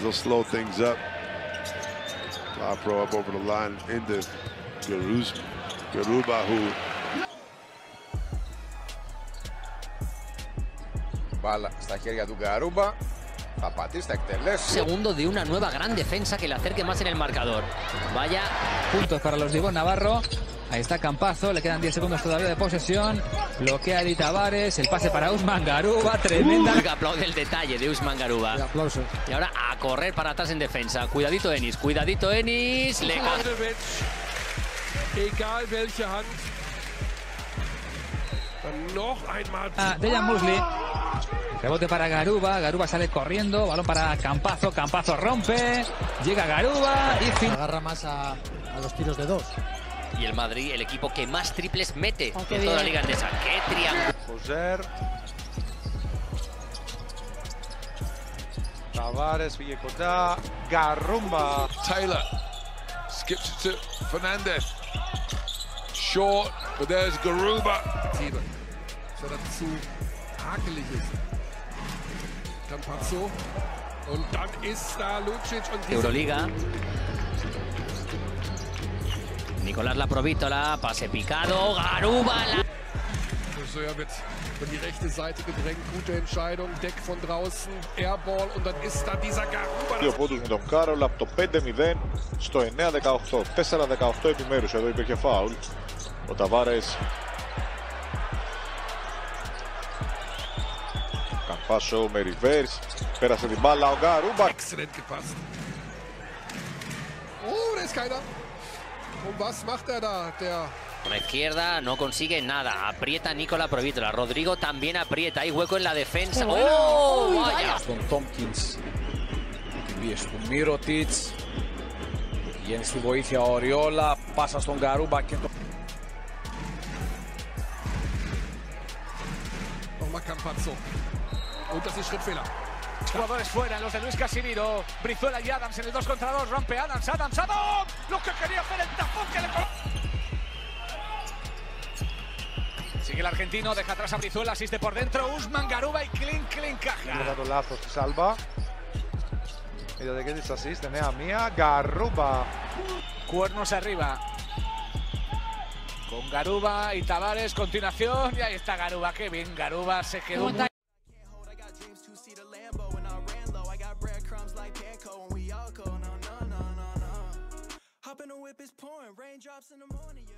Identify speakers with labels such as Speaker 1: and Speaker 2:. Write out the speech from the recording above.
Speaker 1: They'll slow things up. Top row up over the line into Garuz, Garuba, who.
Speaker 2: Bala está aquí tu Garuba. Zapatista Ecterles.
Speaker 3: Segundo de una nueva gran defensa que le acerque más en el marcador. Vaya.
Speaker 4: Puntos para los Diego Navarro. Ahí está Campazo, le quedan 10 segundos todavía de posesión. Bloquea Edi Tavares, el pase para Usman Garuba, tremenda.
Speaker 3: aplaude el detalle de Usman Garuba. Y ahora a correr para atrás en defensa. Cuidadito Enis, cuidadito Enis. Le.
Speaker 4: Ah, Dejan Musley. Rebote para Garuba, Garuba sale corriendo, balón para Campazo, Campazo rompe, llega Garuba y fin.
Speaker 5: Agarra más a, a los tiros de dos.
Speaker 3: Y el Madrid, el equipo que más triples mete oh, en toda la Liga Andesa. ¡Qué triángulo!
Speaker 6: Joser. Tavares, Villecotá, Garrumba.
Speaker 1: Taylor skips it to Fernandez. Short, but there's Garuba.
Speaker 7: Lucic
Speaker 3: Nicolás La Provítola, pase picado, Garuba. La...
Speaker 7: Friseur wird von die rechte Seite gedrängt. Gute Entscheidung. Deck von draußen. Airball. Und dann ist da dieser Garuba.
Speaker 6: Δύο πόντους με τον Κάρολ από το 5-0 στο 9-18. 4-18 επιμέρους. Εδώ υπήρχε φάουλ. Ο Ταβάρες Καμπάσο με reverse. Πέρασε την μπάλα ο Γκαρούμπα.
Speaker 7: Exzellent gepasst. Oh, da ist keiner. Por er
Speaker 3: la izquierda no consigue nada. Aprieta Nicola Provitola. Rodrigo también aprieta. Hay hueco en la defensa. ¡Oh! Vaya.
Speaker 8: Con Tompkins. Con Mirotic. Y en su a Oriola. Pasa con Garuba. Que...
Speaker 7: Nochmal Campazzo. Und das ist Schrittfehler.
Speaker 9: Jugadores fuera, los de Luis Casimiro, Brizuela y Adams en el 2 contra 2, rompe Adams, Adams, Adams, lo que quería hacer el tapón que le Sigue el argentino, deja atrás a Brizuela, asiste por dentro, Usman, Garuba y Klink, Klink, caja.
Speaker 6: dado lazos, salva. Y desde que desasiste, nea mía, Garuba.
Speaker 9: Cuernos arriba. Con Garuba y Tavares, continuación, y ahí está Garuba, qué bien, Garuba se quedó
Speaker 10: raindrops in the morning. Yeah.